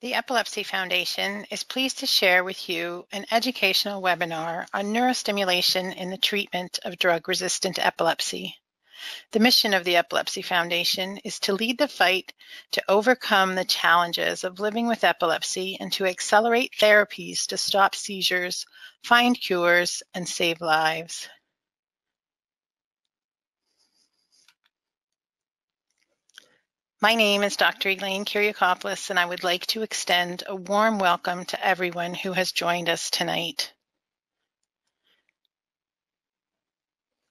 The Epilepsy Foundation is pleased to share with you an educational webinar on neurostimulation in the treatment of drug-resistant epilepsy. The mission of the Epilepsy Foundation is to lead the fight to overcome the challenges of living with epilepsy and to accelerate therapies to stop seizures, find cures, and save lives. My name is Dr. Elaine Kyriakopoulos, and I would like to extend a warm welcome to everyone who has joined us tonight.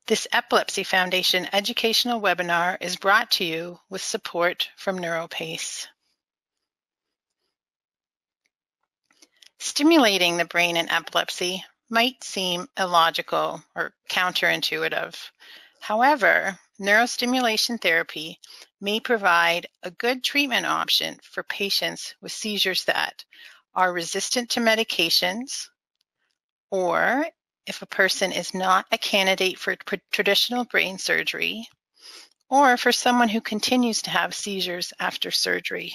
This Epilepsy Foundation educational webinar is brought to you with support from NeuroPace. Stimulating the brain in epilepsy might seem illogical or counterintuitive. However, neurostimulation therapy may provide a good treatment option for patients with seizures that are resistant to medications or if a person is not a candidate for traditional brain surgery, or for someone who continues to have seizures after surgery.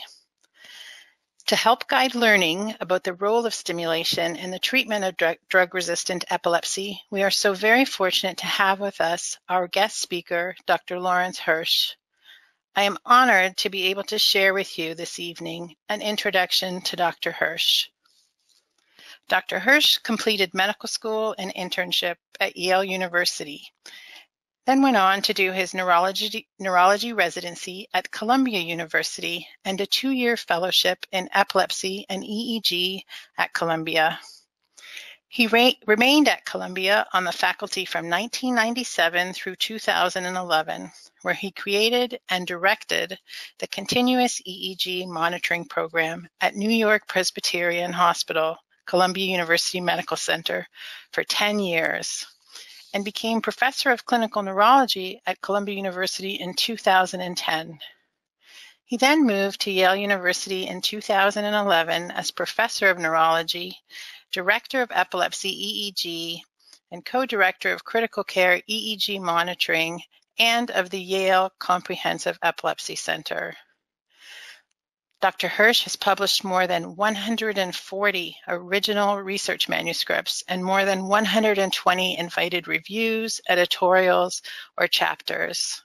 To help guide learning about the role of stimulation in the treatment of drug-resistant epilepsy, we are so very fortunate to have with us our guest speaker, Dr. Lawrence Hirsch. I am honored to be able to share with you this evening an introduction to Dr. Hirsch. Dr. Hirsch completed medical school and internship at Yale University, then went on to do his neurology, neurology residency at Columbia University and a two-year fellowship in epilepsy and EEG at Columbia. He remained at Columbia on the faculty from 1997 through 2011, where he created and directed the continuous EEG monitoring program at New York Presbyterian Hospital Columbia University Medical Center for 10 years and became professor of clinical neurology at Columbia University in 2010. He then moved to Yale University in 2011 as professor of neurology, director of epilepsy EEG, and co-director of critical care EEG monitoring and of the Yale Comprehensive Epilepsy Center. Dr. Hirsch has published more than 140 original research manuscripts and more than 120 invited reviews, editorials, or chapters.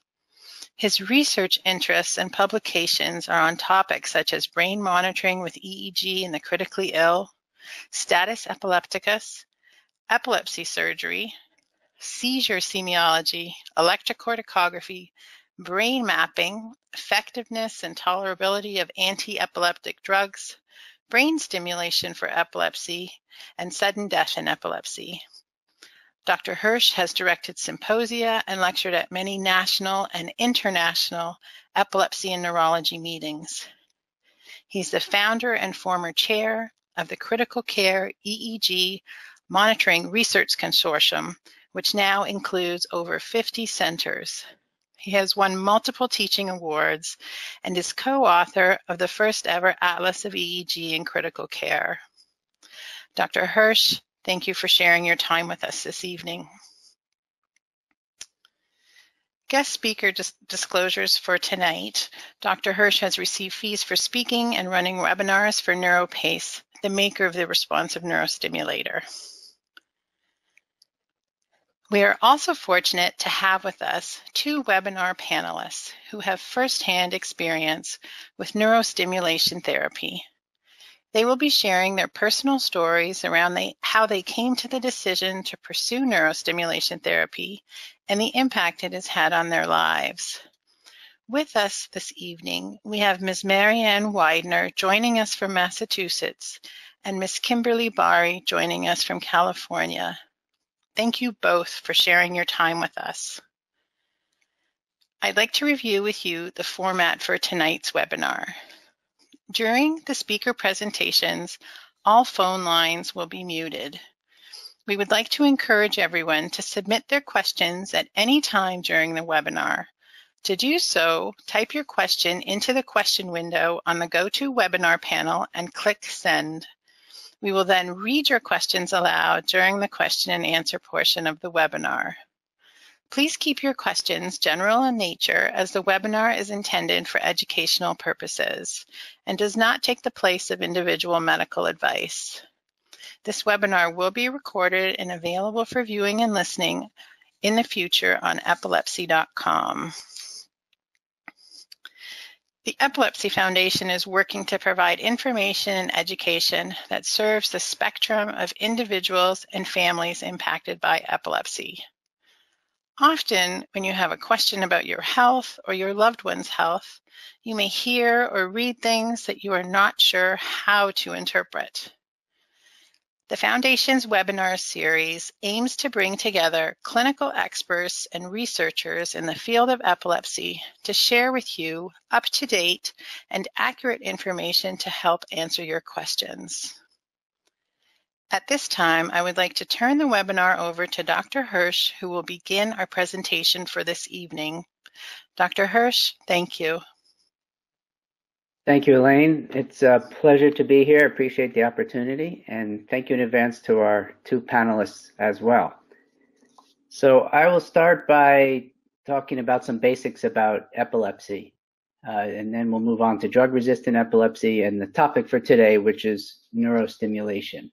His research interests and publications are on topics such as brain monitoring with EEG in the critically ill, status epilepticus, epilepsy surgery, seizure semiology, electrocorticography, brain mapping, effectiveness and tolerability of anti-epileptic drugs, brain stimulation for epilepsy, and sudden death in epilepsy. Dr. Hirsch has directed symposia and lectured at many national and international epilepsy and neurology meetings. He's the founder and former chair of the Critical Care EEG Monitoring Research Consortium, which now includes over 50 centers. He has won multiple teaching awards and is co-author of the first ever Atlas of EEG in Critical Care. Dr. Hirsch, thank you for sharing your time with us this evening. Guest speaker dis disclosures for tonight. Dr. Hirsch has received fees for speaking and running webinars for NeuroPace, the maker of the responsive neurostimulator. We are also fortunate to have with us two webinar panelists who have firsthand experience with neurostimulation therapy. They will be sharing their personal stories around the, how they came to the decision to pursue neurostimulation therapy and the impact it has had on their lives. With us this evening, we have Ms. Marianne Widener joining us from Massachusetts and Ms. Kimberly Bari joining us from California. Thank you both for sharing your time with us. I'd like to review with you the format for tonight's webinar. During the speaker presentations, all phone lines will be muted. We would like to encourage everyone to submit their questions at any time during the webinar. To do so, type your question into the question window on the GoToWebinar panel and click Send. We will then read your questions aloud during the question and answer portion of the webinar. Please keep your questions general in nature as the webinar is intended for educational purposes and does not take the place of individual medical advice. This webinar will be recorded and available for viewing and listening in the future on epilepsy.com. The Epilepsy Foundation is working to provide information and education that serves the spectrum of individuals and families impacted by epilepsy. Often, when you have a question about your health or your loved one's health, you may hear or read things that you are not sure how to interpret. The Foundation's webinar series aims to bring together clinical experts and researchers in the field of epilepsy to share with you up-to-date and accurate information to help answer your questions. At this time, I would like to turn the webinar over to Dr. Hirsch, who will begin our presentation for this evening. Dr. Hirsch, thank you. Thank you, Elaine. It's a pleasure to be here. Appreciate the opportunity and thank you in advance to our two panelists as well. So I will start by talking about some basics about epilepsy, uh, and then we'll move on to drug-resistant epilepsy and the topic for today, which is neurostimulation.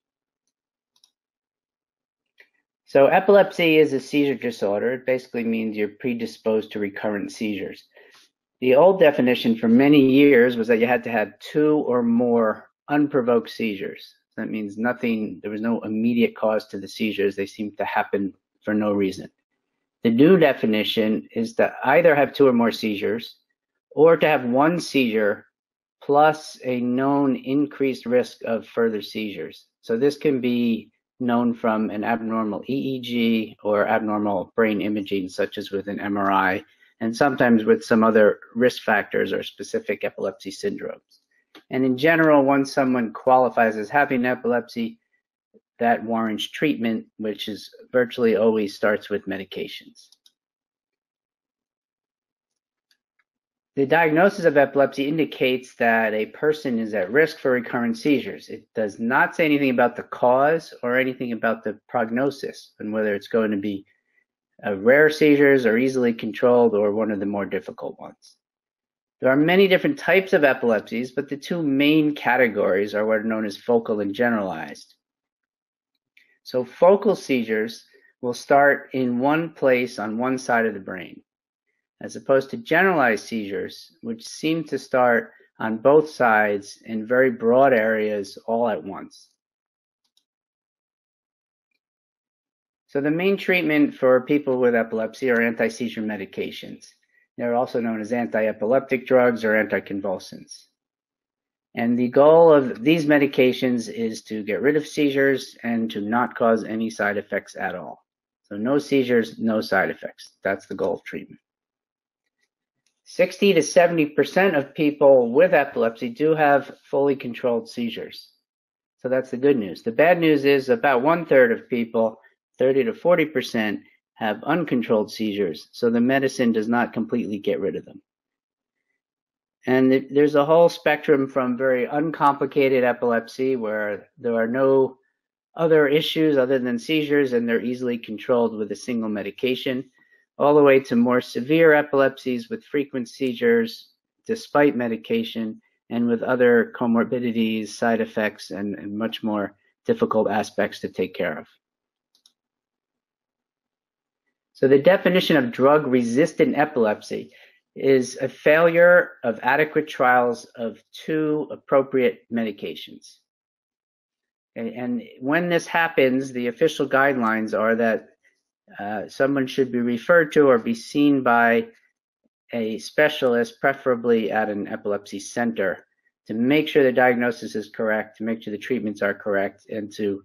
So epilepsy is a seizure disorder. It basically means you're predisposed to recurrent seizures. The old definition for many years was that you had to have two or more unprovoked seizures. That means nothing, there was no immediate cause to the seizures. They seemed to happen for no reason. The new definition is to either have two or more seizures or to have one seizure plus a known increased risk of further seizures. So this can be known from an abnormal EEG or abnormal brain imaging, such as with an MRI, and sometimes with some other risk factors or specific epilepsy syndromes. And in general, once someone qualifies as having epilepsy, that warrants treatment, which is virtually always starts with medications. The diagnosis of epilepsy indicates that a person is at risk for recurrent seizures. It does not say anything about the cause or anything about the prognosis and whether it's going to be Uh, rare seizures are easily controlled or one of the more difficult ones. There are many different types of epilepsies, but the two main categories are what are known as focal and generalized. So focal seizures will start in one place on one side of the brain, as opposed to generalized seizures, which seem to start on both sides in very broad areas all at once. So the main treatment for people with epilepsy are anti-seizure medications. They're also known as anti-epileptic drugs or anticonvulsants. And the goal of these medications is to get rid of seizures and to not cause any side effects at all. So no seizures, no side effects. That's the goal of treatment. 60 to 70% of people with epilepsy do have fully controlled seizures. So that's the good news. The bad news is about one third of people 30 to 40% have uncontrolled seizures, so the medicine does not completely get rid of them. And there's a whole spectrum from very uncomplicated epilepsy where there are no other issues other than seizures and they're easily controlled with a single medication, all the way to more severe epilepsies with frequent seizures despite medication and with other comorbidities, side effects, and, and much more difficult aspects to take care of. So the definition of drug-resistant epilepsy is a failure of adequate trials of two appropriate medications. And when this happens, the official guidelines are that uh, someone should be referred to or be seen by a specialist, preferably at an epilepsy center, to make sure the diagnosis is correct, to make sure the treatments are correct, and to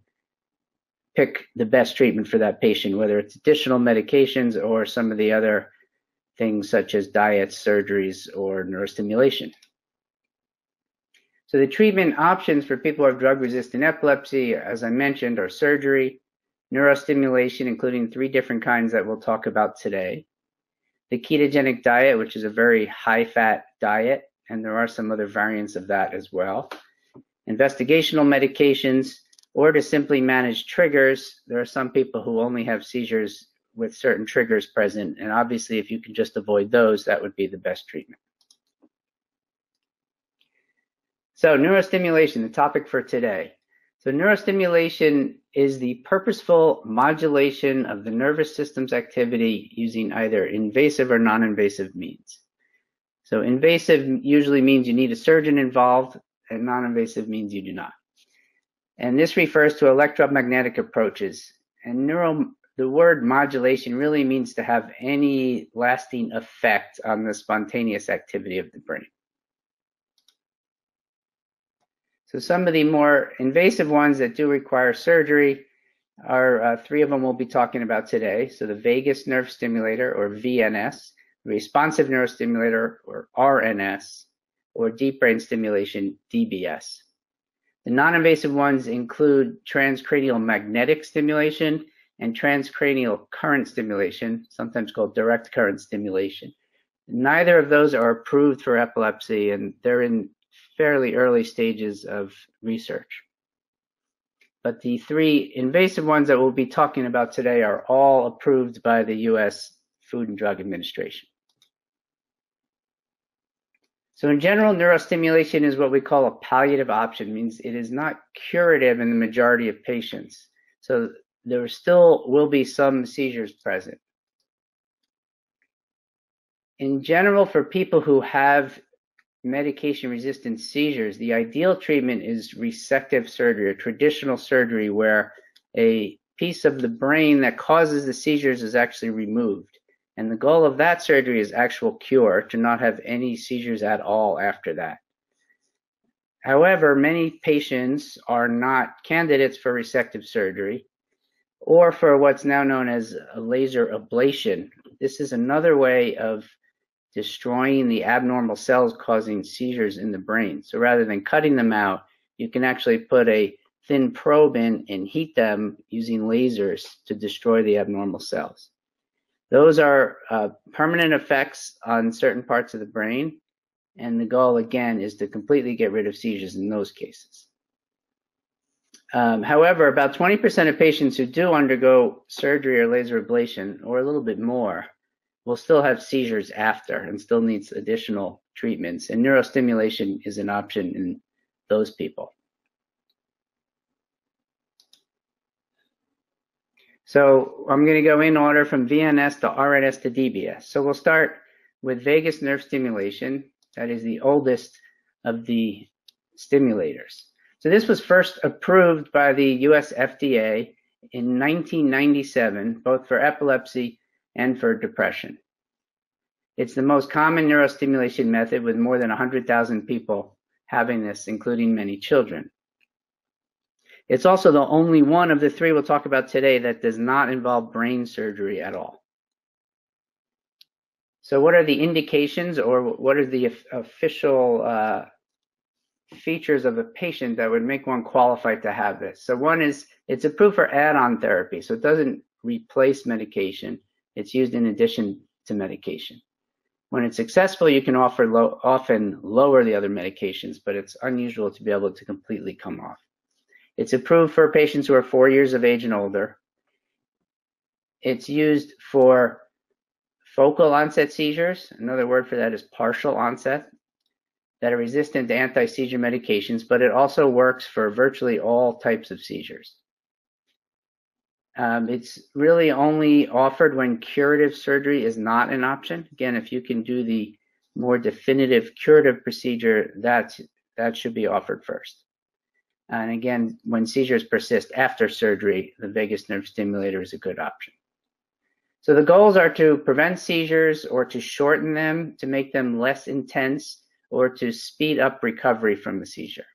pick the best treatment for that patient, whether it's additional medications or some of the other things such as diets, surgeries, or neurostimulation. So the treatment options for people who have drug-resistant epilepsy, as I mentioned, are surgery, neurostimulation, including three different kinds that we'll talk about today, the ketogenic diet, which is a very high-fat diet, and there are some other variants of that as well, investigational medications, or to simply manage triggers. There are some people who only have seizures with certain triggers present. And obviously, if you can just avoid those, that would be the best treatment. So neurostimulation, the topic for today. So neurostimulation is the purposeful modulation of the nervous system's activity using either invasive or non-invasive means. So invasive usually means you need a surgeon involved and non-invasive means you do not. And this refers to electromagnetic approaches. And neuro, the word modulation really means to have any lasting effect on the spontaneous activity of the brain. So some of the more invasive ones that do require surgery are uh, three of them we'll be talking about today. So the vagus nerve stimulator or VNS, responsive neurostimulator or RNS, or deep brain stimulation DBS. The non-invasive ones include transcranial magnetic stimulation and transcranial current stimulation, sometimes called direct current stimulation. Neither of those are approved for epilepsy and they're in fairly early stages of research. But the three invasive ones that we'll be talking about today are all approved by the US Food and Drug Administration. So in general, neurostimulation is what we call a palliative option, means it is not curative in the majority of patients. So there still will be some seizures present. In general, for people who have medication resistant seizures, the ideal treatment is resective surgery, or traditional surgery where a piece of the brain that causes the seizures is actually removed. And the goal of that surgery is actual cure, to not have any seizures at all after that. However, many patients are not candidates for resective surgery or for what's now known as laser ablation. This is another way of destroying the abnormal cells causing seizures in the brain. So rather than cutting them out, you can actually put a thin probe in and heat them using lasers to destroy the abnormal cells. Those are uh, permanent effects on certain parts of the brain. And the goal, again, is to completely get rid of seizures in those cases. Um, however, about 20% of patients who do undergo surgery or laser ablation, or a little bit more, will still have seizures after and still needs additional treatments. And neurostimulation is an option in those people. So I'm going to go in order from VNS to RNS to DBS. So we'll start with vagus nerve stimulation. That is the oldest of the stimulators. So this was first approved by the US FDA in 1997, both for epilepsy and for depression. It's the most common neurostimulation method with more than 100,000 people having this, including many children. It's also the only one of the three we'll talk about today that does not involve brain surgery at all. So what are the indications or what are the official uh, features of a patient that would make one qualified to have this? So one is it's approved for add-on therapy. So it doesn't replace medication. It's used in addition to medication. When it's successful, you can offer often lower the other medications, but it's unusual to be able to completely come off. It's approved for patients who are four years of age and older. It's used for focal onset seizures. Another word for that is partial onset that are resistant to anti-seizure medications, but it also works for virtually all types of seizures. Um, it's really only offered when curative surgery is not an option. Again, if you can do the more definitive curative procedure, that's, that should be offered first. Uh, and again, when seizures persist after surgery, the vagus nerve stimulator is a good option. So the goals are to prevent seizures or to shorten them, to make them less intense, or to speed up recovery from the seizure.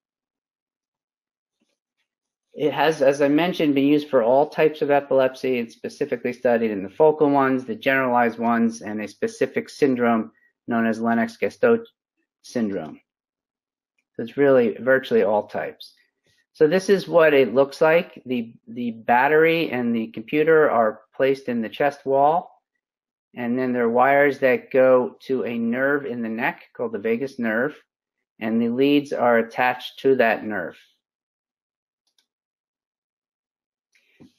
It has, as I mentioned, been used for all types of epilepsy. It's specifically studied in the focal ones, the generalized ones, and a specific syndrome known as Lennox-Gastaut syndrome. So it's really virtually all types. So this is what it looks like. The, the battery and the computer are placed in the chest wall. And then there are wires that go to a nerve in the neck called the vagus nerve. And the leads are attached to that nerve.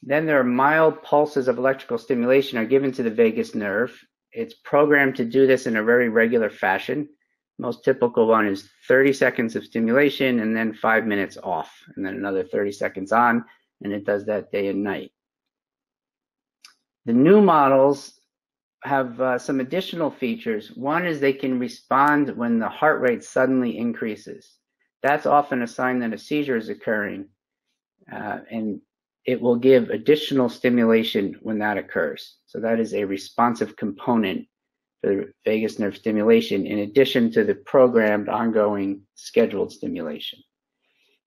Then there are mild pulses of electrical stimulation are given to the vagus nerve. It's programmed to do this in a very regular fashion. Most typical one is 30 seconds of stimulation and then five minutes off, and then another 30 seconds on, and it does that day and night. The new models have uh, some additional features. One is they can respond when the heart rate suddenly increases. That's often a sign that a seizure is occurring, uh, and it will give additional stimulation when that occurs. So that is a responsive component for vagus nerve stimulation in addition to the programmed ongoing scheduled stimulation.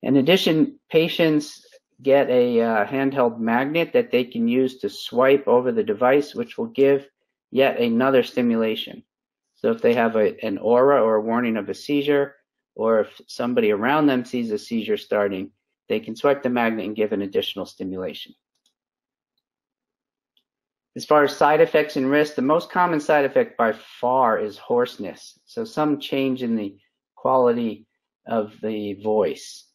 In addition, patients get a uh, handheld magnet that they can use to swipe over the device, which will give yet another stimulation. So if they have a, an aura or a warning of a seizure, or if somebody around them sees a seizure starting, they can swipe the magnet and give an additional stimulation. As far as side effects and risks, the most common side effect by far is hoarseness. So some change in the quality of the voice.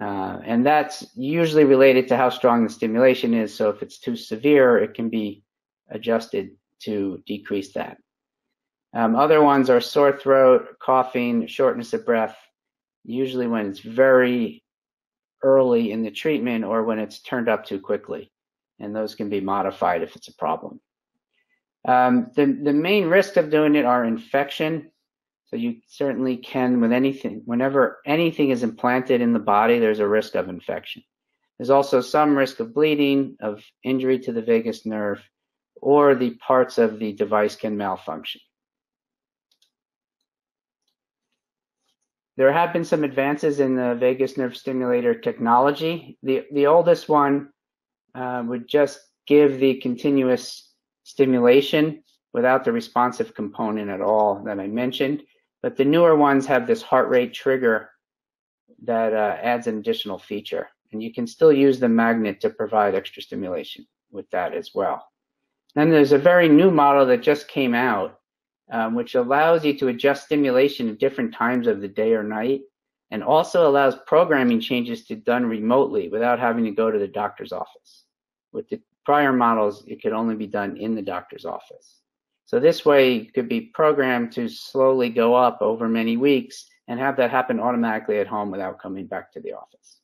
Uh, and that's usually related to how strong the stimulation is. So if it's too severe, it can be adjusted to decrease that. Um, other ones are sore throat, coughing, shortness of breath, usually when it's very early in the treatment or when it's turned up too quickly. And those can be modified if it's a problem. Um, the, the main risks of doing it are infection. So you certainly can with anything, whenever anything is implanted in the body, there's a risk of infection. There's also some risk of bleeding, of injury to the vagus nerve, or the parts of the device can malfunction. There have been some advances in the vagus nerve stimulator technology. The, the oldest one uh, would just give the continuous stimulation without the responsive component at all that I mentioned. But the newer ones have this heart rate trigger that uh, adds an additional feature. And you can still use the magnet to provide extra stimulation with that as well. Then there's a very new model that just came out, um, which allows you to adjust stimulation at different times of the day or night, and also allows programming changes to be done remotely without having to go to the doctor's office. With the prior models, it could only be done in the doctor's office. So this way, it could be programmed to slowly go up over many weeks and have that happen automatically at home without coming back to the office.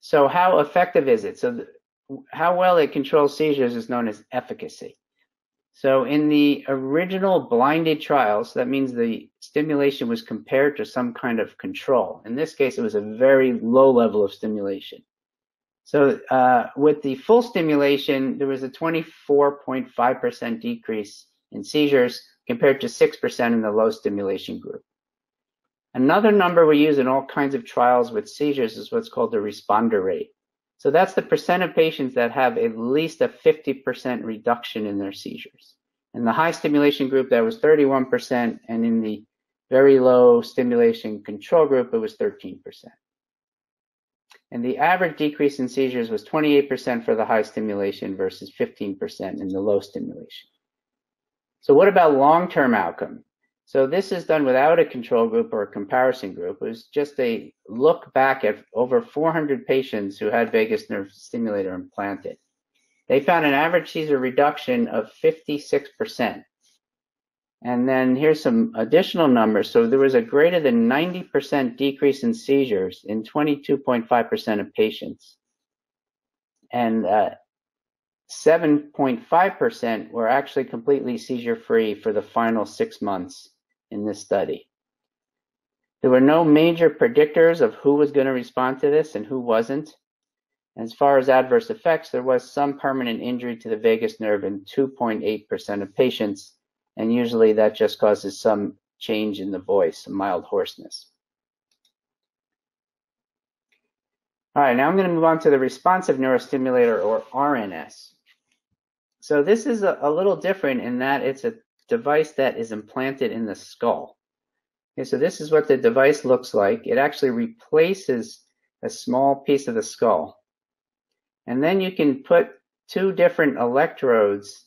So how effective is it? So how well it controls seizures is known as efficacy. So in the original blinded trials, that means the stimulation was compared to some kind of control. In this case, it was a very low level of stimulation. So uh, with the full stimulation, there was a 24.5% decrease in seizures compared to 6% in the low stimulation group. Another number we use in all kinds of trials with seizures is what's called the responder rate. So that's the percent of patients that have at least a 50% reduction in their seizures. In the high stimulation group, that was 31%, and in the very low stimulation control group, it was 13%. And the average decrease in seizures was 28% for the high stimulation versus 15% in the low stimulation. So what about long-term outcome? So this is done without a control group or a comparison group. It was just a look back at over 400 patients who had vagus nerve stimulator implanted. They found an average seizure reduction of 56%. And then here's some additional numbers. So there was a greater than 90% decrease in seizures in 22.5% of patients. And uh, 7.5% were actually completely seizure free for the final six months in this study. There were no major predictors of who was going to respond to this and who wasn't. As far as adverse effects, there was some permanent injury to the vagus nerve in 2.8% of patients, and usually that just causes some change in the voice, mild hoarseness. All right, now I'm going to move on to the responsive neurostimulator or RNS. So this is a, a little different in that it's a device that is implanted in the skull. Okay, so this is what the device looks like. It actually replaces a small piece of the skull. And then you can put two different electrodes,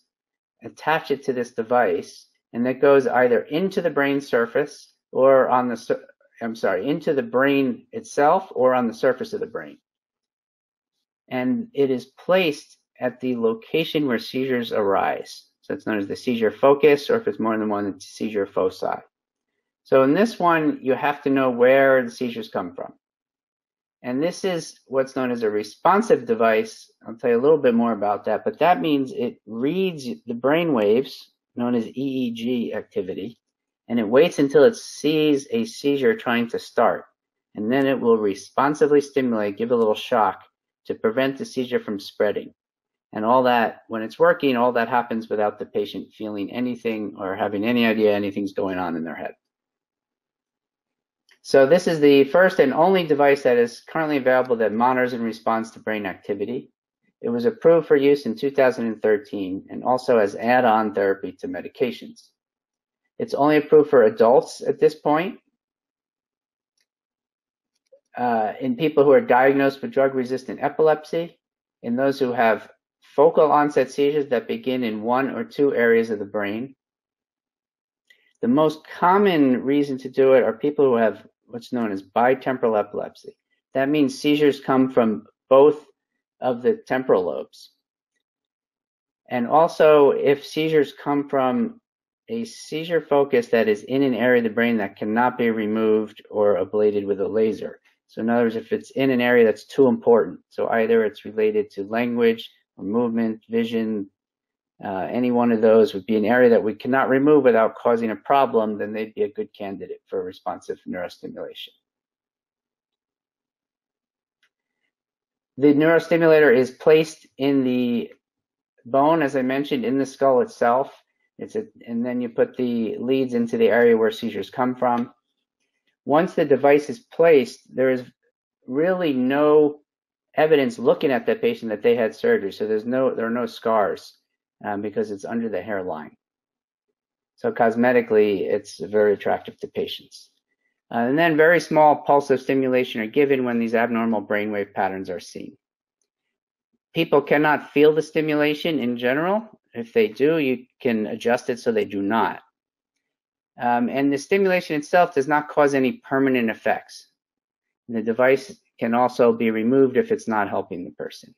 attach it to this device, and that goes either into the brain surface or on the, I'm sorry, into the brain itself or on the surface of the brain. and it is placed at the location where seizures arise. So it's known as the seizure focus, or if it's more than one, it's seizure foci. So in this one, you have to know where the seizures come from. And this is what's known as a responsive device. I'll tell you a little bit more about that, but that means it reads the brain waves, known as EEG activity, and it waits until it sees a seizure trying to start. And then it will responsively stimulate, give a little shock to prevent the seizure from spreading. And all that, when it's working, all that happens without the patient feeling anything or having any idea anything's going on in their head. So this is the first and only device that is currently available that monitors and responds to brain activity. It was approved for use in 2013 and also as add-on therapy to medications. It's only approved for adults at this point. Uh, in people who are diagnosed with drug-resistant epilepsy, in those who have focal onset seizures that begin in one or two areas of the brain, the most common reason to do it are people who have what's known as bitemporal epilepsy. That means seizures come from both of the temporal lobes. And also, if seizures come from a seizure focus that is in an area of the brain that cannot be removed or ablated with a laser. So in other words, if it's in an area that's too important, so either it's related to language or movement, vision, uh, any one of those would be an area that we cannot remove without causing a problem, then they'd be a good candidate for responsive neurostimulation. The neurostimulator is placed in the bone, as I mentioned, in the skull itself. It's a, and then you put the leads into the area where seizures come from. Once the device is placed, there is really no evidence looking at that patient that they had surgery. So there's no, there are no scars um, because it's under the hairline. So cosmetically, it's very attractive to patients. Uh, and then very small pulse of stimulation are given when these abnormal brainwave patterns are seen. People cannot feel the stimulation in general. If they do, you can adjust it so they do not. Um, and the stimulation itself does not cause any permanent effects. The device can also be removed if it's not helping the person.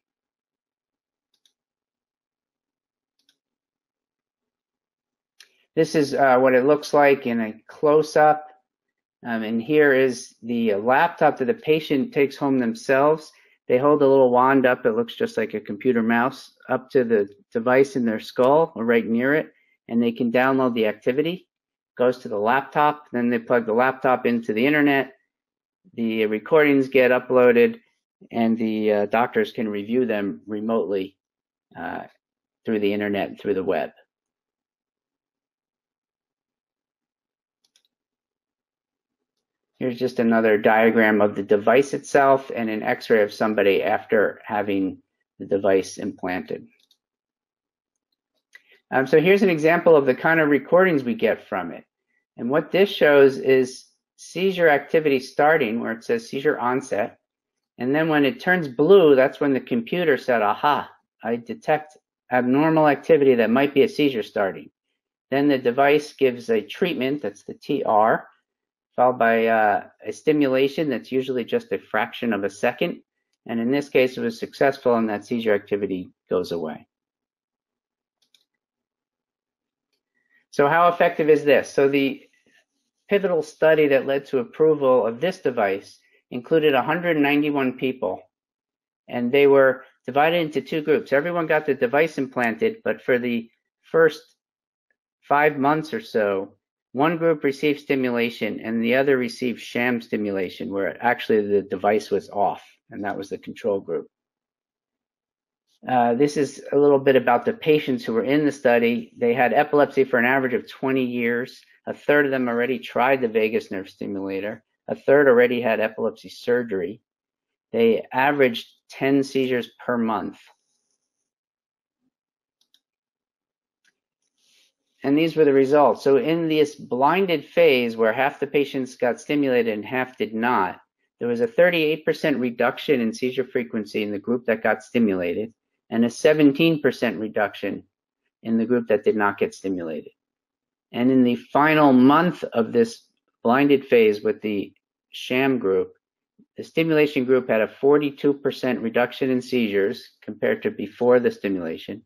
This is uh, what it looks like in a close-up. Um, and here is the laptop that the patient takes home themselves. They hold a little wand up, it looks just like a computer mouse, up to the device in their skull or right near it, and they can download the activity. Goes to the laptop, then they plug the laptop into the internet. The recordings get uploaded, and the uh, doctors can review them remotely uh, through the internet, through the web. Here's just another diagram of the device itself and an x-ray of somebody after having the device implanted. Um, so here's an example of the kind of recordings we get from it. And what this shows is seizure activity starting where it says seizure onset. And then when it turns blue, that's when the computer said, aha, I detect abnormal activity that might be a seizure starting. Then the device gives a treatment, that's the TR, followed by uh, a stimulation that's usually just a fraction of a second. And in this case, it was successful and that seizure activity goes away. So how effective is this? So the pivotal study that led to approval of this device included 191 people and they were divided into two groups. Everyone got the device implanted, but for the first five months or so, one group received stimulation and the other received sham stimulation where actually the device was off and that was the control group. Uh, this is a little bit about the patients who were in the study. They had epilepsy for an average of 20 years. A third of them already tried the vagus nerve stimulator. A third already had epilepsy surgery. They averaged 10 seizures per month. and these were the results. So in this blinded phase where half the patients got stimulated and half did not, there was a 38% reduction in seizure frequency in the group that got stimulated and a 17% reduction in the group that did not get stimulated. And in the final month of this blinded phase with the sham group, the stimulation group had a 42% reduction in seizures compared to before the stimulation.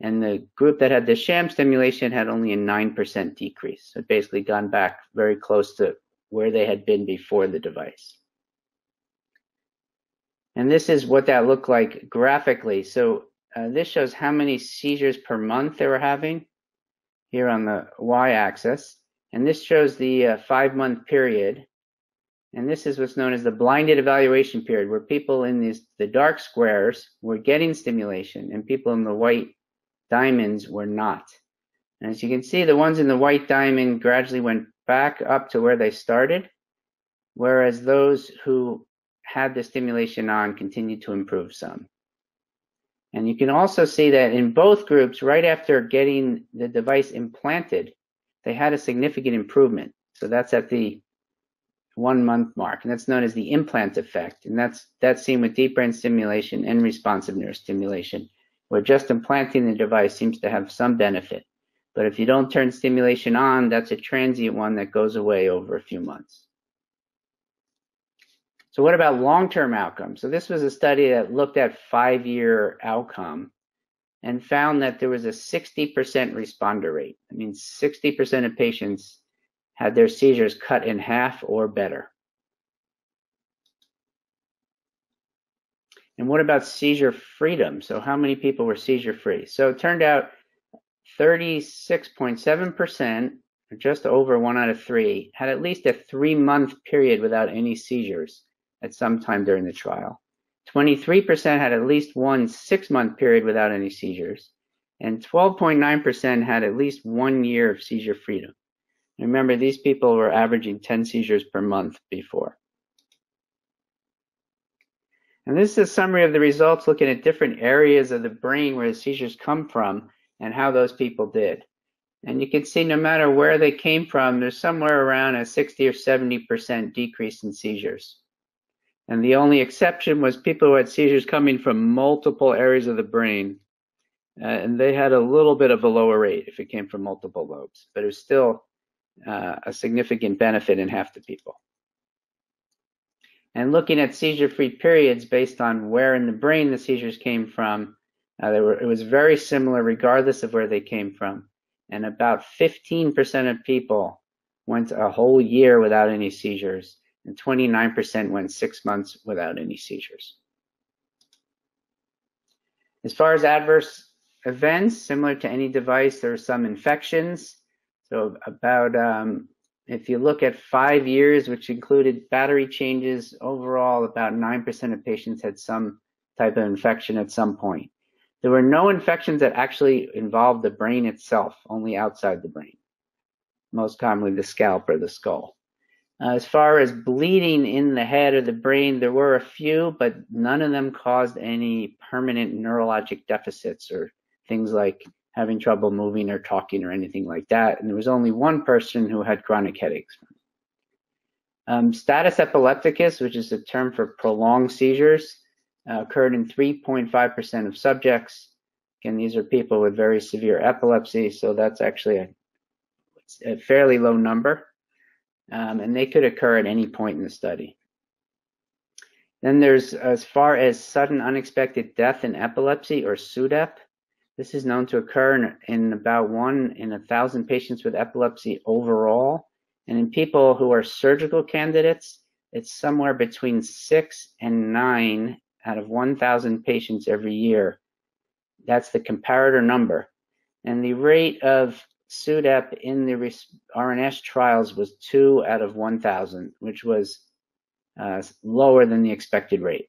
And the group that had the sham stimulation had only a 9% decrease. So basically gone back very close to where they had been before the device. And this is what that looked like graphically. So uh, this shows how many seizures per month they were having here on the y-axis. And this shows the uh, five-month period. And this is what's known as the blinded evaluation period, where people in these the dark squares were getting stimulation and people in the white diamonds were not. And as you can see, the ones in the white diamond gradually went back up to where they started, whereas those who had the stimulation on continued to improve some. And you can also see that in both groups, right after getting the device implanted, they had a significant improvement. So that's at the one month mark, and that's known as the implant effect. And that's that's seen with deep brain stimulation and responsive neurostimulation, where just implanting the device seems to have some benefit. But if you don't turn stimulation on, that's a transient one that goes away over a few months. So what about long-term outcomes? So this was a study that looked at five-year outcome and found that there was a 60% responder rate. I mean, 60% of patients had their seizures cut in half or better. And what about seizure freedom? So how many people were seizure free? So it turned out 36.7%, just over one out of three, had at least a three month period without any seizures at some time during the trial. 23% had at least one six month period without any seizures, and 12.9% had at least one year of seizure freedom. Remember, these people were averaging 10 seizures per month before. And this is a summary of the results looking at different areas of the brain where the seizures come from and how those people did. And you can see no matter where they came from, there's somewhere around a 60 or 70% decrease in seizures. And the only exception was people who had seizures coming from multiple areas of the brain. Uh, and they had a little bit of a lower rate if it came from multiple lobes, but it was still uh, a significant benefit in half the people. And looking at seizure-free periods based on where in the brain the seizures came from, uh, were, it was very similar regardless of where they came from. And about 15% of people went a whole year without any seizures, and 29% went six months without any seizures. As far as adverse events, similar to any device, there are some infections. So about, um, if you look at five years, which included battery changes, overall about 9% of patients had some type of infection at some point. There were no infections that actually involved the brain itself, only outside the brain, most commonly the scalp or the skull. Uh, as far as bleeding in the head or the brain, there were a few, but none of them caused any permanent neurologic deficits or things like having trouble moving or talking or anything like that. And there was only one person who had chronic headaches. Um, status epilepticus, which is a term for prolonged seizures, uh, occurred in 3.5% of subjects. Again, these are people with very severe epilepsy, so that's actually a, a fairly low number um, and they could occur at any point in the study. Then there's as far as sudden unexpected death in epilepsy or SUDEP. This is known to occur in, in about one in a thousand patients with epilepsy overall. And in people who are surgical candidates, it's somewhere between six and nine out of 1,000 patients every year. That's the comparator number. And the rate of SUDEP in the RNS trials was 2 out of 1,000, which was uh, lower than the expected rate.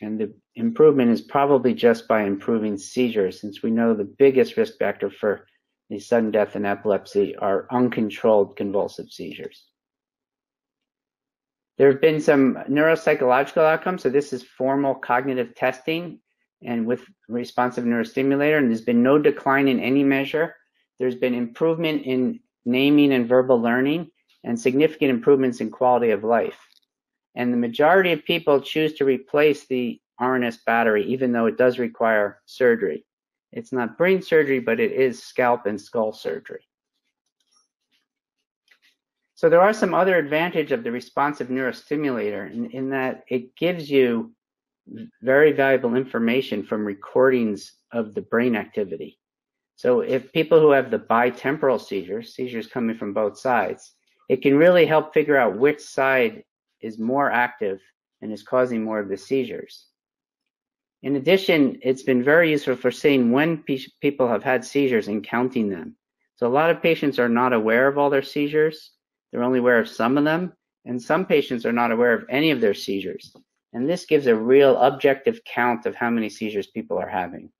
And the improvement is probably just by improving seizures, since we know the biggest risk factor for the sudden death and epilepsy are uncontrolled convulsive seizures. There have been some neuropsychological outcomes. So this is formal cognitive testing and with responsive neurostimulator, and there's been no decline in any measure. There's been improvement in naming and verbal learning and significant improvements in quality of life. And the majority of people choose to replace the RNS battery, even though it does require surgery. It's not brain surgery, but it is scalp and skull surgery. So there are some other advantage of the responsive neurostimulator in, in that it gives you very valuable information from recordings of the brain activity. So if people who have the bitemporal seizures, seizures coming from both sides, it can really help figure out which side is more active and is causing more of the seizures. In addition, it's been very useful for seeing when pe people have had seizures and counting them. So a lot of patients are not aware of all their seizures. They're only aware of some of them. And some patients are not aware of any of their seizures. And this gives a real objective count of how many seizures people are having.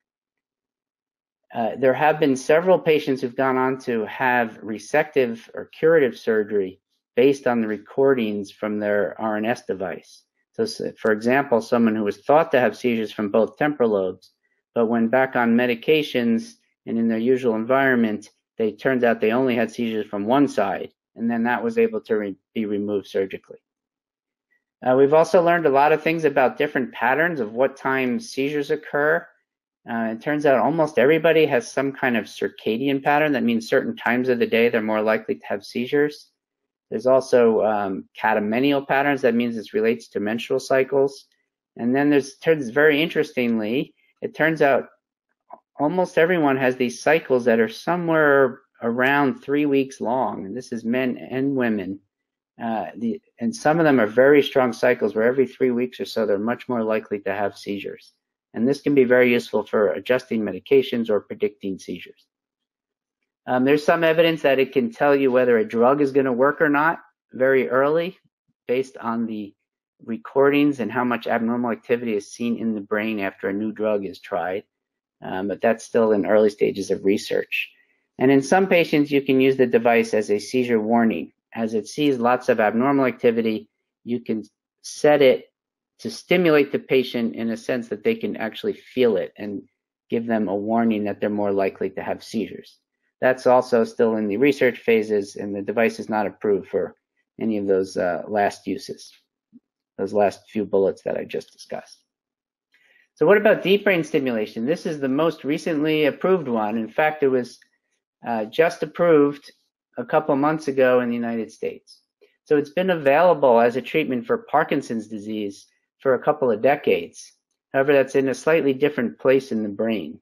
Uh, there have been several patients who've gone on to have resective or curative surgery based on the recordings from their RNS device. So, for example, someone who was thought to have seizures from both temporal lobes, but when back on medications and in their usual environment, they turned out they only had seizures from one side, and then that was able to re be removed surgically. Uh, we've also learned a lot of things about different patterns of what time seizures occur uh, it turns out almost everybody has some kind of circadian pattern. That means certain times of the day they're more likely to have seizures. There's also um, catamenial patterns. That means it relates to menstrual cycles. And then there's turns very interestingly, it turns out almost everyone has these cycles that are somewhere around three weeks long. And this is men and women. Uh, the, and some of them are very strong cycles where every three weeks or so they're much more likely to have seizures and this can be very useful for adjusting medications or predicting seizures. Um, there's some evidence that it can tell you whether a drug is going to work or not very early based on the recordings and how much abnormal activity is seen in the brain after a new drug is tried. Um, but that's still in early stages of research. And in some patients, you can use the device as a seizure warning. As it sees lots of abnormal activity, you can set it to stimulate the patient in a sense that they can actually feel it and give them a warning that they're more likely to have seizures. That's also still in the research phases, and the device is not approved for any of those uh, last uses, those last few bullets that I just discussed. So what about deep brain stimulation? This is the most recently approved one. In fact, it was uh, just approved a couple months ago in the United States. So it's been available as a treatment for Parkinson's disease for a couple of decades. However, that's in a slightly different place in the brain.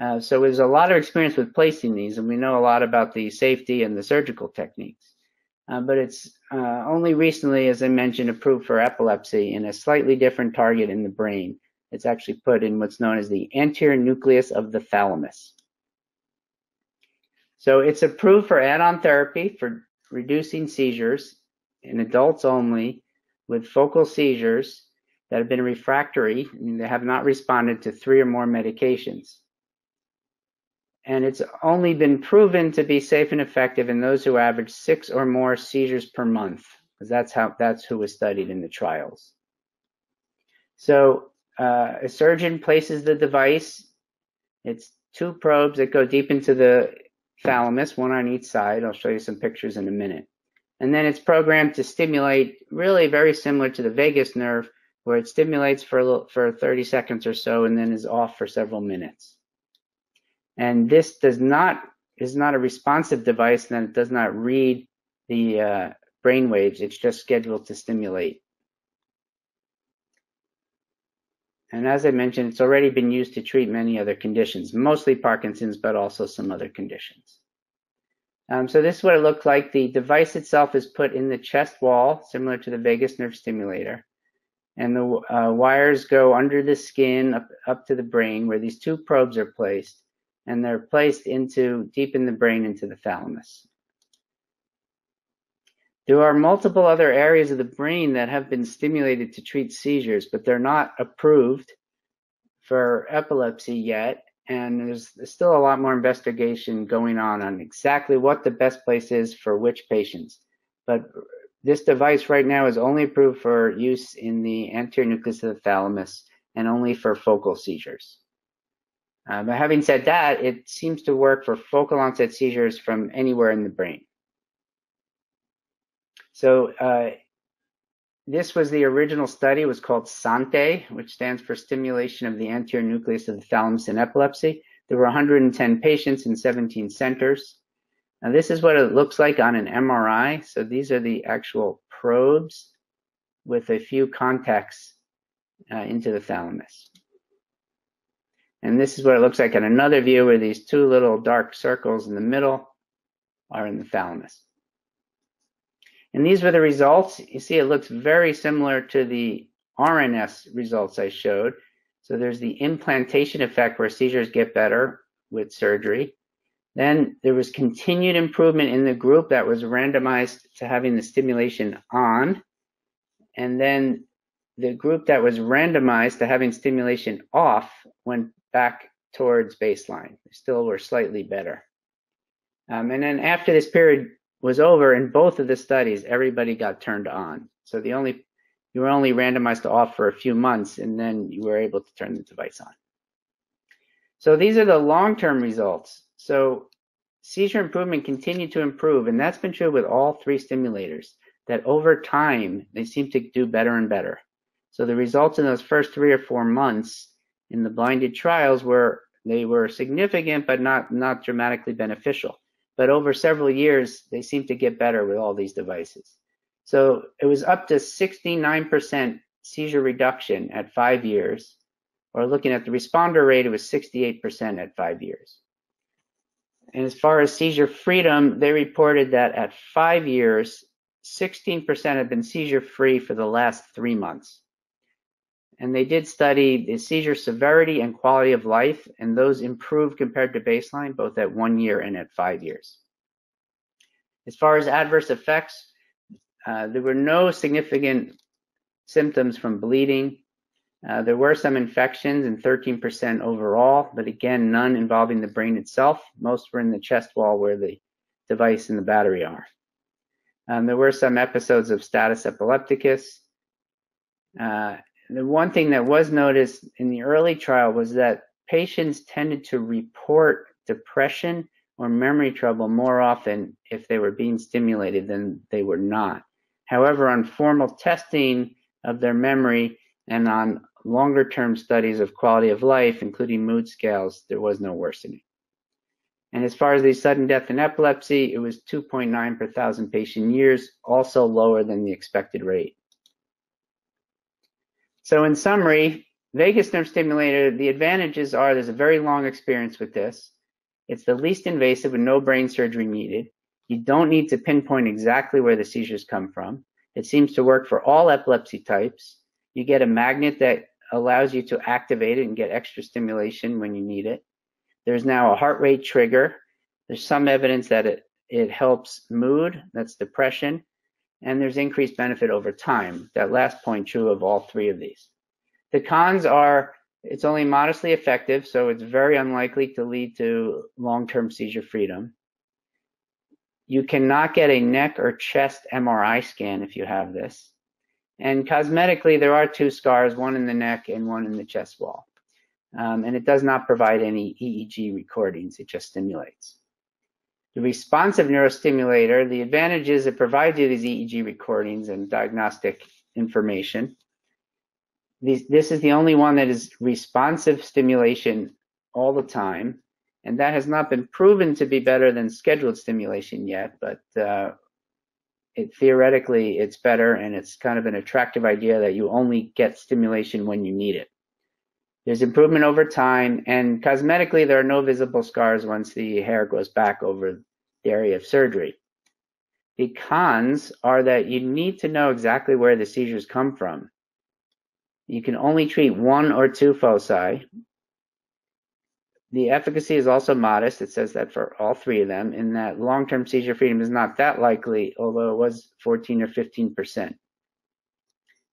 Uh, so there's a lot of experience with placing these, and we know a lot about the safety and the surgical techniques. Uh, but it's uh, only recently, as I mentioned, approved for epilepsy in a slightly different target in the brain. It's actually put in what's known as the anterior nucleus of the thalamus. So it's approved for add-on therapy for reducing seizures in adults only with focal seizures that have been refractory and they have not responded to three or more medications. And it's only been proven to be safe and effective in those who average six or more seizures per month, because that's how that's who was studied in the trials. So uh, a surgeon places the device. It's two probes that go deep into the thalamus, one on each side. I'll show you some pictures in a minute. And then it's programmed to stimulate really very similar to the vagus nerve, where it stimulates for, little, for 30 seconds or so and then is off for several minutes. And this does not is not a responsive device, and it does not read the uh, brain waves. It's just scheduled to stimulate. And as I mentioned, it's already been used to treat many other conditions, mostly Parkinson's, but also some other conditions. Um, so this is what it looks like. The device itself is put in the chest wall, similar to the vagus nerve stimulator. And the uh, wires go under the skin up, up to the brain where these two probes are placed. And they're placed into deep in the brain into the thalamus. There are multiple other areas of the brain that have been stimulated to treat seizures, but they're not approved for epilepsy yet and there's, there's, still a lot more investigation going on on exactly what the best place is for which patients. But this device right now is only approved for use in the anterior nucleus of the thalamus and only for focal seizures. Uh, but having said that, it seems to work for focal onset seizures from anywhere in the brain. So uh, this was the original study. Was called SANTE, which stands for Stimulation of the Anterior Nucleus of the Thalamus in Epilepsy. There were 110 patients in 17 centers. Now this is what it looks like on an MRI. So these are the actual probes with a few contacts uh, into the thalamus. And this is what it looks like on another view where these two little dark circles in the middle are in the thalamus. And these were the results. You see it looks very similar to the RNS results I showed. So there's the implantation effect where seizures get better with surgery. Then there was continued improvement in the group that was randomized to having the stimulation on. And then the group that was randomized to having stimulation off went back towards baseline. They still were slightly better. Um, and then after this period was over, in both of the studies, everybody got turned on. So the only you were only randomized to off for a few months, and then you were able to turn the device on. So these are the long-term results. So seizure improvement continued to improve, and that's been true with all three stimulators, that over time, they seem to do better and better. So the results in those first three or four months in the blinded trials were they were significant but not not dramatically beneficial. But over several years, they seem to get better with all these devices. So it was up to 69% seizure reduction at five years, or looking at the responder rate, it was 68% at five years. And as far as seizure freedom, they reported that at five years, 16% had been seizure free for the last three months. And they did study the seizure severity and quality of life, and those improved compared to baseline, both at one year and at five years. As far as adverse effects, uh, there were no significant symptoms from bleeding. Uh, there were some infections and 13% overall, but again, none involving the brain itself. Most were in the chest wall where the device and the battery are. Um, there were some episodes of status epilepticus. Uh, the one thing that was noticed in the early trial was that patients tended to report depression or memory trouble more often if they were being stimulated than they were not. However, on formal testing of their memory and on longer term studies of quality of life, including mood scales, there was no worsening. And as far as the sudden death in epilepsy, it was 2.9 per thousand patient years, also lower than the expected rate. So in summary, vagus nerve stimulator, the advantages are there's a very long experience with this. It's the least invasive with no brain surgery needed. You don't need to pinpoint exactly where the seizures come from. It seems to work for all epilepsy types. You get a magnet that allows you to activate it and get extra stimulation when you need it. There's now a heart rate trigger. There's some evidence that it, it helps mood, that's depression, and there's increased benefit over time. That last point true of all three of these. The cons are it's only modestly effective, so it's very unlikely to lead to long-term seizure freedom. You cannot get a neck or chest MRI scan if you have this. And cosmetically, there are two scars, one in the neck and one in the chest wall. Um, and it does not provide any EEG recordings, it just stimulates. The responsive neurostimulator, the advantage is it provides you these EEG recordings and diagnostic information. These, this is the only one that is responsive stimulation all the time. And that has not been proven to be better than scheduled stimulation yet, but uh, it, theoretically it's better and it's kind of an attractive idea that you only get stimulation when you need it. There's improvement over time, and cosmetically, there are no visible scars once the hair goes back over the area of surgery. The cons are that you need to know exactly where the seizures come from. You can only treat one or two foci. The efficacy is also modest. It says that for all three of them, in that long-term seizure freedom is not that likely, although it was 14 or 15 percent.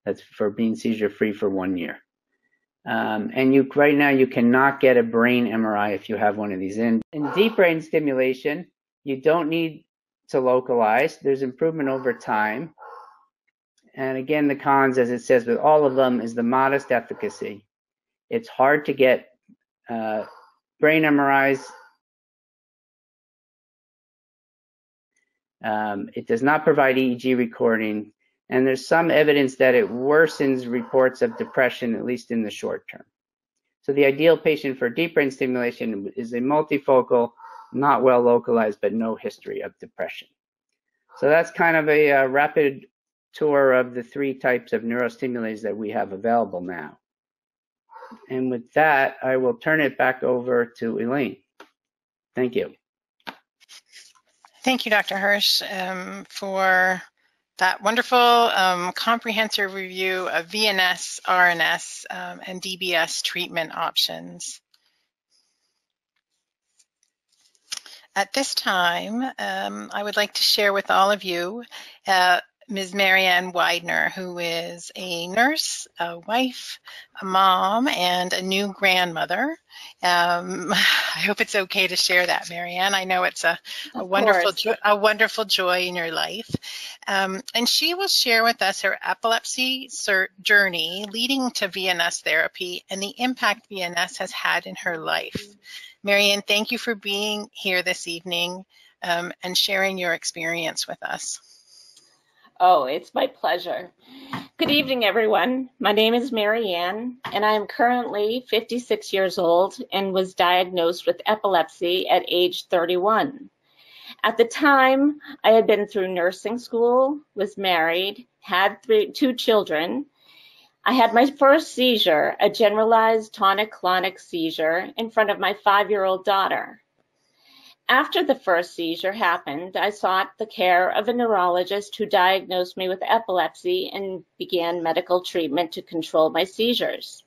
That's for being seizure free for one year. Um, and you right now you cannot get a brain MRI if you have one of these. In in deep brain stimulation, you don't need to localize. There's improvement over time. And again, the cons, as it says with all of them, is the modest efficacy. It's hard to get uh, brain MRIs. Um, it does not provide EEG recording and there's some evidence that it worsens reports of depression, at least in the short term. So the ideal patient for deep brain stimulation is a multifocal not well localized, but no history of depression. So that's kind of a uh, rapid tour of the three types of neurostimulators that we have available now. And with that, I will turn it back over to Elaine. Thank you. Thank you, Dr. Hirsch, um, for that wonderful um, comprehensive review of VNS, RNS, um, and DBS treatment options. At this time, um, I would like to share with all of you uh, Ms. Marianne Widener, who is a nurse, a wife, a mom, and a new grandmother. Um, I hope it's okay to share that, Marianne. I know it's a, a wonderful, jo- a wonderful joy in your life. Um, and she will share with us her epilepsy journey leading to VNS therapy and the impact VNS has had in her life. Marianne, thank you for being here this evening um, and sharing your experience with us. Oh, it's my pleasure. Good evening, everyone. My name is Mary Ann, and I am currently 56 years old and was diagnosed with epilepsy at age 31. At the time, I had been through nursing school, was married, had three, two children. I had my first seizure, a generalized tonic-clonic seizure, in front of my five-year-old daughter. After the first seizure happened, I sought the care of a neurologist who diagnosed me with epilepsy and began medical treatment to control my seizures.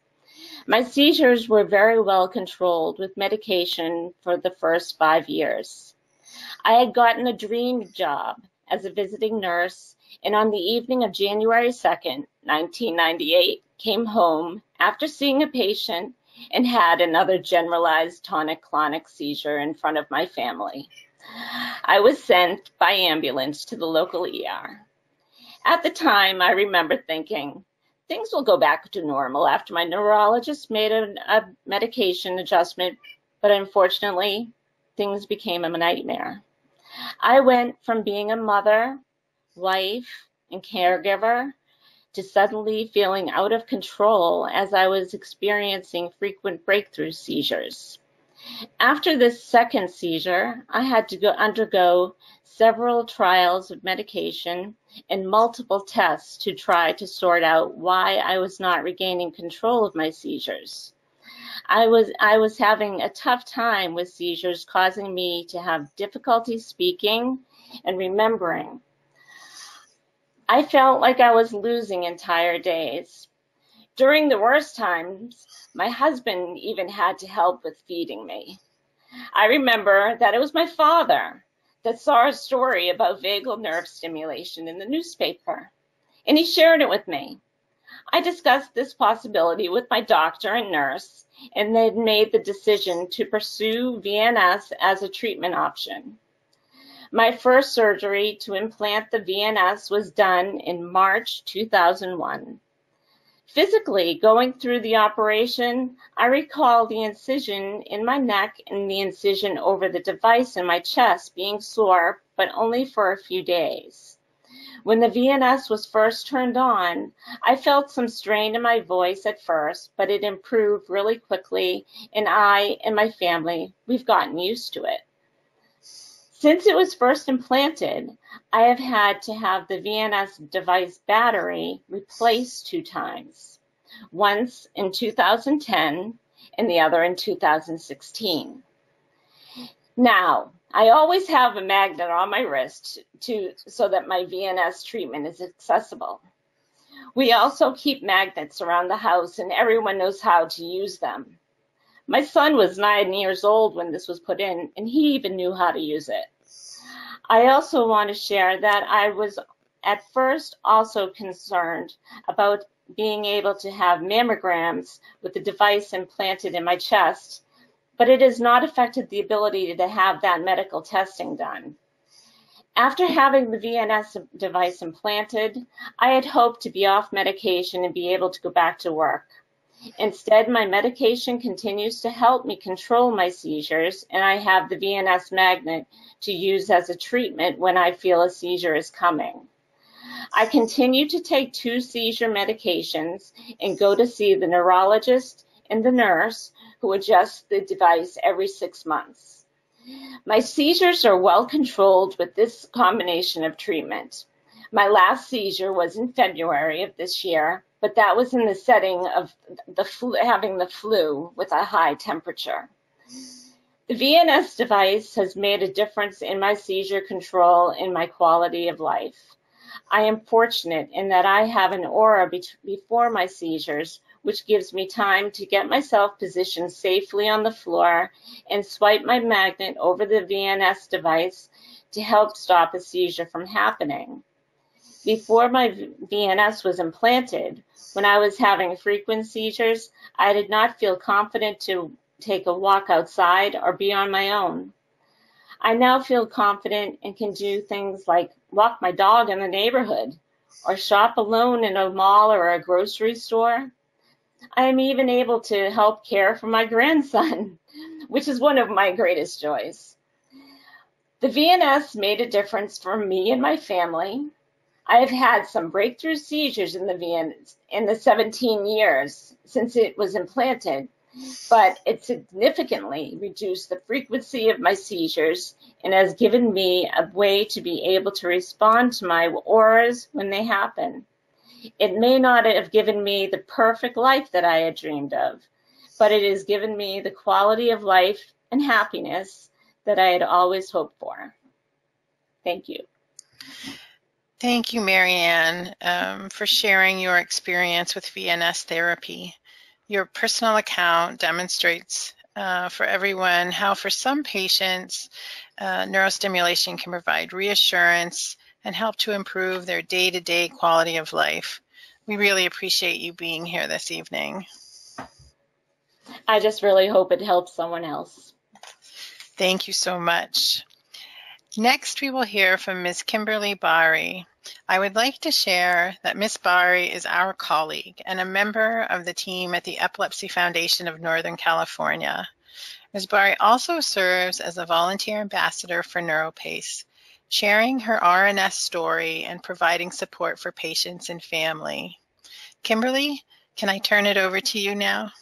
My seizures were very well controlled with medication for the first five years. I had gotten a dream job as a visiting nurse and on the evening of January 2nd, 1998, came home after seeing a patient and had another generalized tonic-clonic seizure in front of my family. I was sent by ambulance to the local ER. At the time, I remember thinking, things will go back to normal after my neurologist made a, a medication adjustment, but unfortunately, things became a nightmare. I went from being a mother, wife, and caregiver to suddenly feeling out of control as I was experiencing frequent breakthrough seizures. After this second seizure, I had to go undergo several trials of medication and multiple tests to try to sort out why I was not regaining control of my seizures. I was I was having a tough time with seizures causing me to have difficulty speaking and remembering I felt like I was losing entire days. During the worst times, my husband even had to help with feeding me. I remember that it was my father that saw a story about vagal nerve stimulation in the newspaper, and he shared it with me. I discussed this possibility with my doctor and nurse, and they made the decision to pursue VNS as a treatment option. My first surgery to implant the VNS was done in March 2001. Physically, going through the operation, I recall the incision in my neck and the incision over the device in my chest being sore, but only for a few days. When the VNS was first turned on, I felt some strain in my voice at first, but it improved really quickly, and I and my family, we've gotten used to it. Since it was first implanted, I have had to have the VNS device battery replaced two times, once in 2010 and the other in 2016. Now, I always have a magnet on my wrist to, so that my VNS treatment is accessible. We also keep magnets around the house and everyone knows how to use them. My son was nine years old when this was put in and he even knew how to use it. I also want to share that I was at first also concerned about being able to have mammograms with the device implanted in my chest, but it has not affected the ability to have that medical testing done. After having the VNS device implanted, I had hoped to be off medication and be able to go back to work. Instead, my medication continues to help me control my seizures, and I have the VNS magnet to use as a treatment when I feel a seizure is coming. I continue to take two seizure medications and go to see the neurologist and the nurse who adjusts the device every six months. My seizures are well controlled with this combination of treatment. My last seizure was in February of this year, but that was in the setting of the flu, having the flu with a high temperature. The VNS device has made a difference in my seizure control and my quality of life. I am fortunate in that I have an aura be before my seizures, which gives me time to get myself positioned safely on the floor and swipe my magnet over the VNS device to help stop a seizure from happening. Before my VNS was implanted, when I was having frequent seizures, I did not feel confident to take a walk outside or be on my own. I now feel confident and can do things like walk my dog in the neighborhood or shop alone in a mall or a grocery store. I am even able to help care for my grandson, which is one of my greatest joys. The VNS made a difference for me and my family. I have had some breakthrough seizures in the in the 17 years since it was implanted, but it significantly reduced the frequency of my seizures and has given me a way to be able to respond to my auras when they happen. It may not have given me the perfect life that I had dreamed of, but it has given me the quality of life and happiness that I had always hoped for. Thank you. Thank you, Marianne, um, for sharing your experience with VNS therapy. Your personal account demonstrates uh, for everyone how for some patients, uh, neurostimulation can provide reassurance and help to improve their day-to-day -day quality of life. We really appreciate you being here this evening. I just really hope it helps someone else. Thank you so much. Next, we will hear from Ms. Kimberly Bari. I would like to share that Ms. Bari is our colleague and a member of the team at the Epilepsy Foundation of Northern California. Ms. Bari also serves as a volunteer ambassador for NeuroPace, sharing her RNS story and providing support for patients and family. Kimberly, can I turn it over to you now?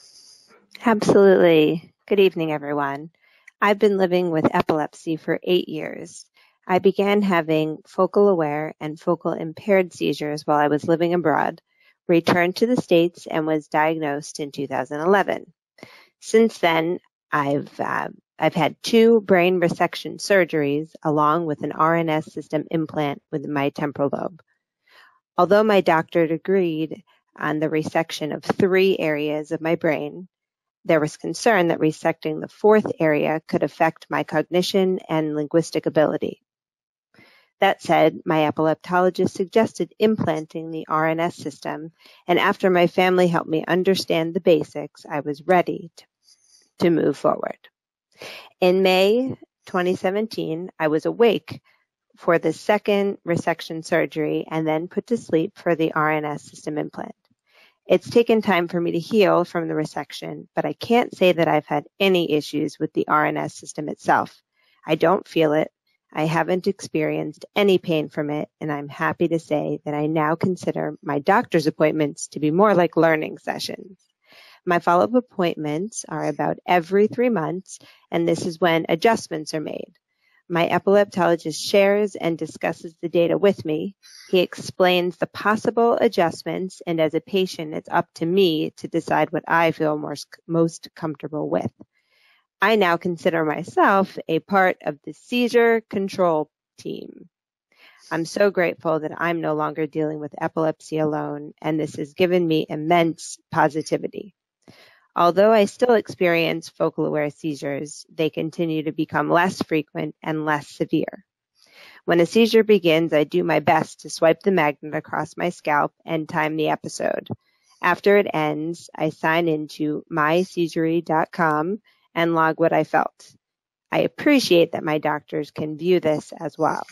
Absolutely. Good evening, everyone. I've been living with epilepsy for eight years. I began having focal aware and focal impaired seizures while I was living abroad, returned to the States, and was diagnosed in 2011. Since then, I've uh, I've had two brain resection surgeries along with an RNS system implant with my temporal lobe. Although my doctor agreed on the resection of three areas of my brain, there was concern that resecting the fourth area could affect my cognition and linguistic ability. That said, my epileptologist suggested implanting the RNS system, and after my family helped me understand the basics, I was ready to, to move forward. In May 2017, I was awake for the second resection surgery and then put to sleep for the RNS system implant. It's taken time for me to heal from the resection, but I can't say that I've had any issues with the RNS system itself. I don't feel it. I haven't experienced any pain from it, and I'm happy to say that I now consider my doctor's appointments to be more like learning sessions. My follow-up appointments are about every three months, and this is when adjustments are made. My epileptologist shares and discusses the data with me. He explains the possible adjustments, and as a patient, it's up to me to decide what I feel most, most comfortable with. I now consider myself a part of the seizure control team. I'm so grateful that I'm no longer dealing with epilepsy alone, and this has given me immense positivity. Although I still experience focal aware seizures, they continue to become less frequent and less severe. When a seizure begins, I do my best to swipe the magnet across my scalp and time the episode. After it ends, I sign into myseizure.com and log what I felt. I appreciate that my doctors can view this as well.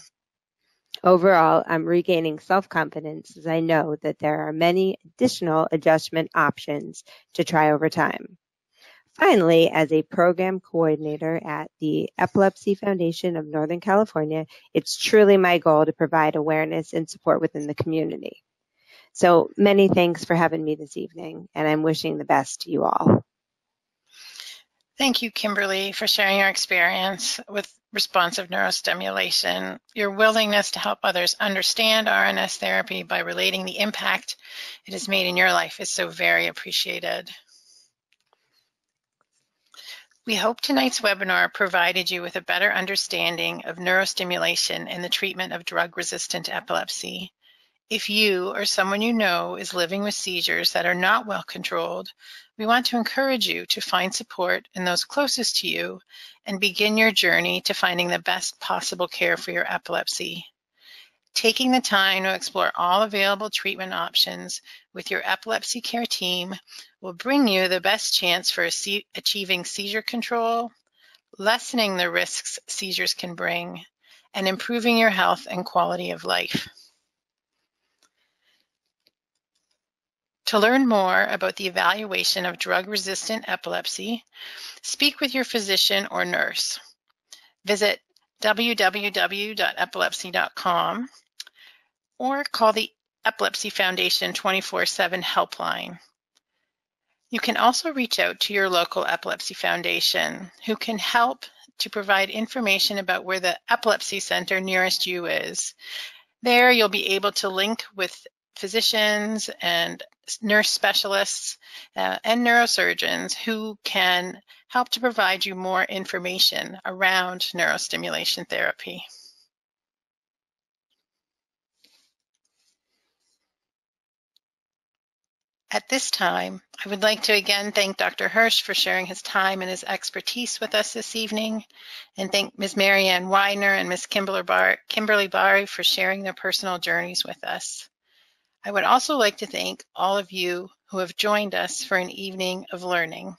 Overall, I'm regaining self-confidence as I know that there are many additional adjustment options to try over time. Finally, as a program coordinator at the Epilepsy Foundation of Northern California, it's truly my goal to provide awareness and support within the community. So many thanks for having me this evening, and I'm wishing the best to you all. Thank you, Kimberly, for sharing your experience with responsive neurostimulation. Your willingness to help others understand RNS therapy by relating the impact it has made in your life is so very appreciated. We hope tonight's webinar provided you with a better understanding of neurostimulation and the treatment of drug-resistant epilepsy. If you or someone you know is living with seizures that are not well controlled, we want to encourage you to find support in those closest to you and begin your journey to finding the best possible care for your epilepsy. Taking the time to explore all available treatment options with your epilepsy care team will bring you the best chance for achieving seizure control, lessening the risks seizures can bring, and improving your health and quality of life. To learn more about the evaluation of drug-resistant epilepsy, speak with your physician or nurse. Visit www.epilepsy.com or call the Epilepsy Foundation 24-7 helpline. You can also reach out to your local Epilepsy Foundation who can help to provide information about where the epilepsy center nearest you is. There you'll be able to link with physicians and nurse specialists uh, and neurosurgeons who can help to provide you more information around neurostimulation therapy. At this time, I would like to again thank Dr. Hirsch for sharing his time and his expertise with us this evening, and thank Ms. Marianne Weiner and Ms. Kimberly Barry for sharing their personal journeys with us. I would also like to thank all of you who have joined us for an evening of learning.